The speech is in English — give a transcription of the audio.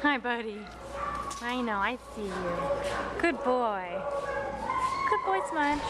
Hi, buddy. I know, I see you. Good boy. Good boy, Smudge.